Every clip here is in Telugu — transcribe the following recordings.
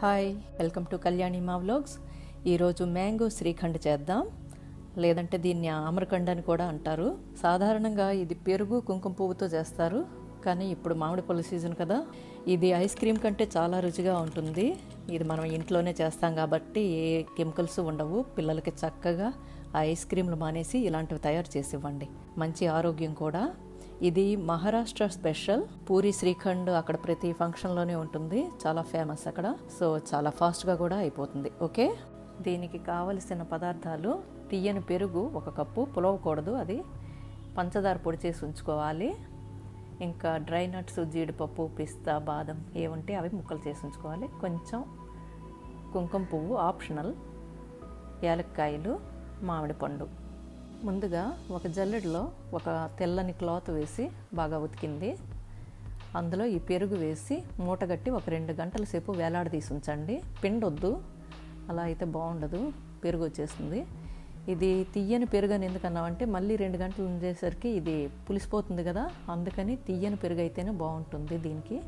హాయ్ వెల్కమ్ టు కళ్యాణి మా వ్లాగ్స్ ఈరోజు మ్యాంగో శ్రీఖండ్ చేద్దాం. లేదంటే దీన్ని ఆమ్రఖండ్ అని కూడా అంటారు. సాధారణంగా ఇది పెరుగు కుంకుమ పువ్వుతో చేస్తారు. కానీ ఇప్పుడు మామిడి పళ్ళు సీజన్ కదా. ఇది ఐస్ క్రీమ్ కంటే చాలా రుచిగా ఉంటుంది. ఇది మనం ఇంట్లోనే చేస్తాం కాబట్టి ఏ కెమికల్స్ ఉండవు. పిల్లలకి చక్కగా ఆ ఐస్ క్రీమ్లు మానేసి ఇలాంటివి తయారు చేసి ఇవ్వండి. మంచి ఆరోగ్యం కూడా. ఇది మహారాష్ట్ర స్పెషల్. పూరి శ్రీఖండ్ అక్కడ ప్రతి ఫంక్షన్లోనే ఉంటుంది. చాలా ఫేమస్ అక్కడ. సో చాలా ఫాస్ట్గా కూడా అయిపోతుంది. ఓకే దీనికి కావలసిన పదార్థాలు తీయని పెరుగు ఒక కప్పు పులవకూడదు. అది పంచదార పొడి చేసి ఉంచుకోవాలి. ఇంకా డ్రై నట్స్ జీడిపప్పు పిస్తా బాదం ఏముంటే అవి ముక్కలు చేసి ఉంచుకోవాలి. కొంచెం కుంకుమ పువ్వు ఆప్షనల్. యాలక్కాయలు మామిడి పండు. ముందుగా ఒక జల్లెడలో ఒక తెల్లని క్లాత్ వేసి బాగా ఉతికింది. అందులో ఈ పెరుగు వేసి మూటగట్టి ఒక రెండు గంటల సేపు వేలాడదీసి ఉంచండి. పిండొద్దు అలా అయితే బాగుండదు పెరుగు వచ్చేస్తుంది. ఇది తీయని పెరుగు అని ఎందుకన్నామంటే మళ్ళీ రెండు గంటలు ఉంచేసరికి ఇది పులిసిపోతుంది కదా అందుకని తీయని పెరుగు అయితేనే బాగుంటుంది దీనికి.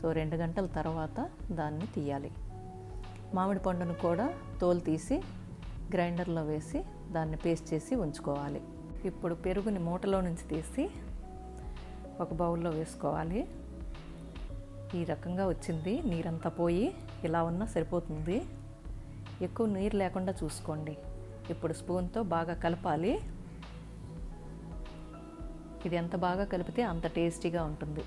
సో రెండు గంటల తర్వాత దాన్ని తీయాలి మామిడి పండును కూడా తోలు తీసి గ్రైండర్లో వేసి దాన్ని పేస్ట్ చేసి ఉంచుకోవాలి. ఇప్పుడు పెరుగుని మూటలో నుంచి తీసి ఒక బౌల్లో వేసుకోవాలి. ఈ రకంగా వచ్చింది. నీరంతా పోయి ఇలా ఉన్నా సరిపోతుంది. ఎక్కువ నీరు లేకుండా చూసుకోండి. ఇప్పుడు స్పూన్తో బాగా కలపాలి. ఇది ఎంత బాగా కలిపితే అంత టేస్టీగా ఉంటుంది.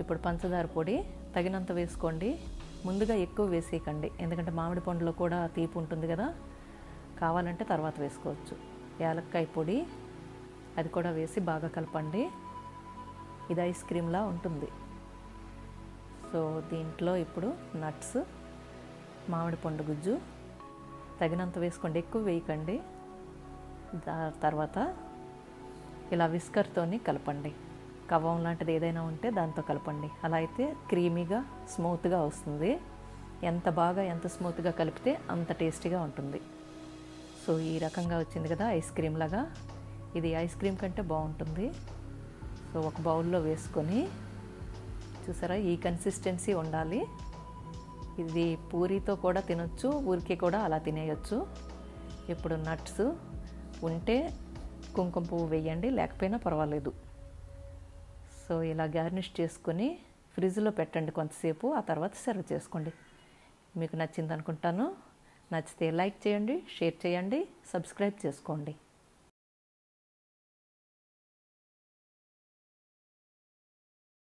ఇప్పుడు పంచదార పొడి తగినంత వేసుకోండి. ముందుగా ఎక్కువ వేసేయకండి. ఎందుకంటే మామిడి పండులో కూడా తీపి ఉంటుంది కదా. కావాలంటే తర్వాత వేసుకోవచ్చు. యాలక్కాయ పొడి అది కూడా వేసి బాగా కలపండి. ఇది ఐస్ క్రీమ్లా ఉంటుంది. సో దీంట్లో ఇప్పుడు నట్స్ మామిడి పండు గుజ్జు తగినంత వేసుకోండి. ఎక్కువ వేయకండి. దా తర్వాత ఇలా విస్కర్తోని కలపండి. కవ్వం లాంటిది ఏదైనా ఉంటే దాంతో కలపండి. అలా అయితే క్రీమీగా స్మూత్గా వస్తుంది. ఎంత బాగా ఎంత స్మూత్గా కలిపితే అంత టేస్టీగా ఉంటుంది. సో ఈ రకంగా వచ్చింది కదా ఐస్ క్రీమ్ లాగా. ఇది ఐస్ క్రీమ్ కంటే బాగుంటుంది. సో ఒక బౌల్లో వేసుకొని చూసారా? ఈ కన్సిస్టెన్సీ ఉండాలి. ఇది పూరితో కూడా తినొచ్చు ఊరికి కూడా అలా తినేయచ్చు. ఇప్పుడు నట్స్ ఉంటే కుంకుమ పువ్వు వేయండి లేకపోయినా పర్వాలేదు. సో ఇలా గార్నిష్ చేసుకొని ఫ్రిడ్జ్లో పెట్టండి కొంతసేపు ఆ తర్వాత సర్వ్ చేసుకోండి. మీకు నచ్చింది అనుకుంటాను నచ్చితే లైక్ చేయండి షేర్ చేయండి సబ్స్క్రైబ్ చేసుకోండి.